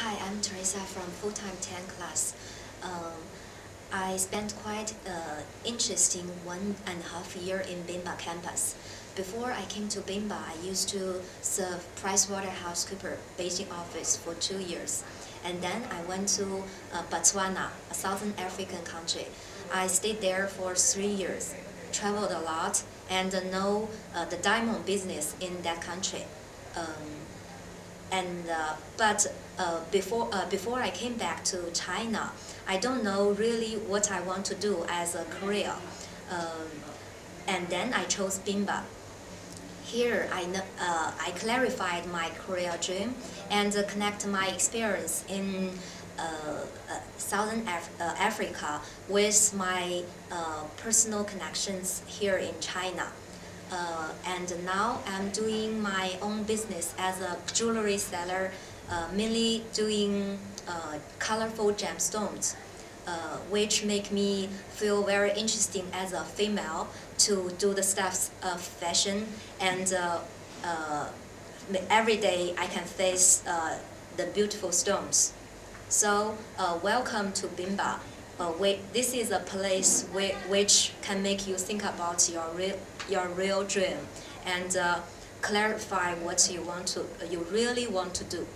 Hi, I'm Teresa from Full Time 10 class. Um, I spent quite uh, interesting one and a half year in BiMBA campus. Before I came to BiMBA, I used to serve PricewaterhouseCooper Beijing office for two years. And then I went to uh, Botswana, a southern African country. I stayed there for three years, traveled a lot, and uh, know uh, the diamond business in that country. Um, and uh, but uh, before uh, before I came back to China, I don't know really what I want to do as a career, um, and then I chose BiMBA. Here I uh, I clarified my career dream and uh, connect my experience in. Uh, Southern Af Africa with my personal connections here in China. Uh, and now I'm doing my own business as a jewelry seller, uh, mainly doing uh, colorful gemstones, uh, which make me feel very interesting as a female to do the stuff of fashion and uh, uh, every day I can face the beautiful stones. So welcome to BiMBA. Uh, this is a place which can make you think about your real, your real dream and uh, clarify what you want to, you really want to do.